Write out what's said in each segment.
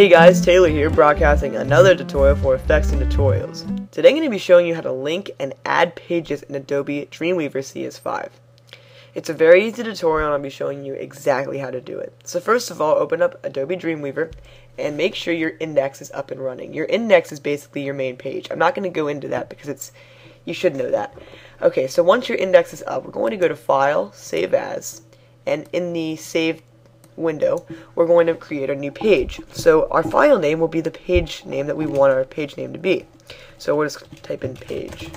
Hey guys, Taylor here, broadcasting another tutorial for Effects and Tutorials. Today I'm going to be showing you how to link and add pages in Adobe Dreamweaver CS5. It's a very easy tutorial and I'll be showing you exactly how to do it. So first of all, open up Adobe Dreamweaver and make sure your index is up and running. Your index is basically your main page. I'm not going to go into that because it's you should know that. Okay, so once your index is up, we're going to go to File, Save As, and in the Save window, we're going to create a new page. So our file name will be the page name that we want our page name to be. So we'll just type in page.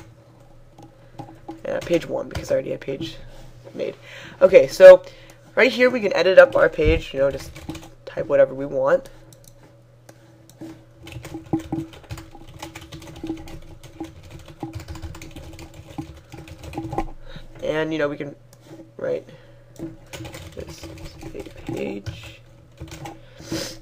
Page 1 because I already had page made. Okay, so right here we can edit up our page, you know, just type whatever we want. And, you know, we can write page.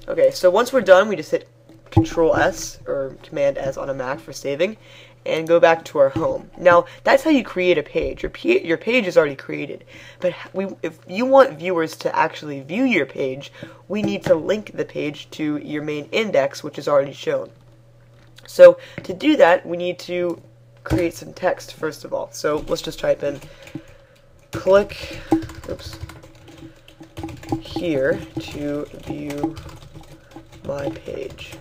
Okay, so once we're done, we just hit Control S or Command S on a Mac for saving, and go back to our home. Now, that's how you create a page. Your, your page is already created, but we, if you want viewers to actually view your page, we need to link the page to your main index, which is already shown. So, to do that, we need to create some text first of all. So, let's just type in click, oops, here to view my page.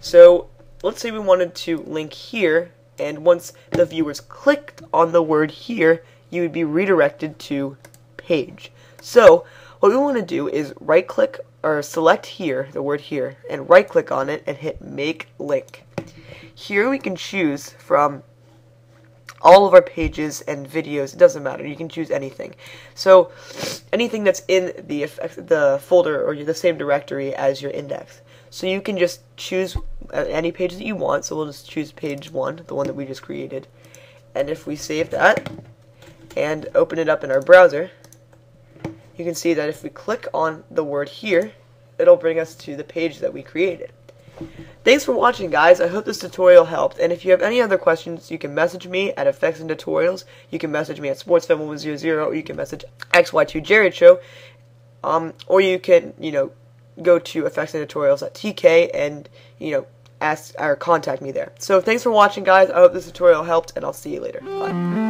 So let's say we wanted to link here, and once the viewers clicked on the word here, you would be redirected to page. So what we want to do is right click or select here, the word here, and right click on it and hit make link. Here we can choose from all of our pages and videos. It doesn't matter. You can choose anything. So anything that's in the the folder or the same directory as your index. So you can just choose uh, any page that you want. So we'll just choose page one, the one that we just created. And if we save that and open it up in our browser, you can see that if we click on the word here, it'll bring us to the page that we created. Thanks for watching guys, I hope this tutorial helped, and if you have any other questions, you can message me at Effects and Tutorials, you can message me at SportsFan100, or you can message xY2Jericho, um, or you can, you know, go to Effects and Tutorials at TK and, you know, ask or contact me there. So thanks for watching guys, I hope this tutorial helped, and I'll see you later. Bye.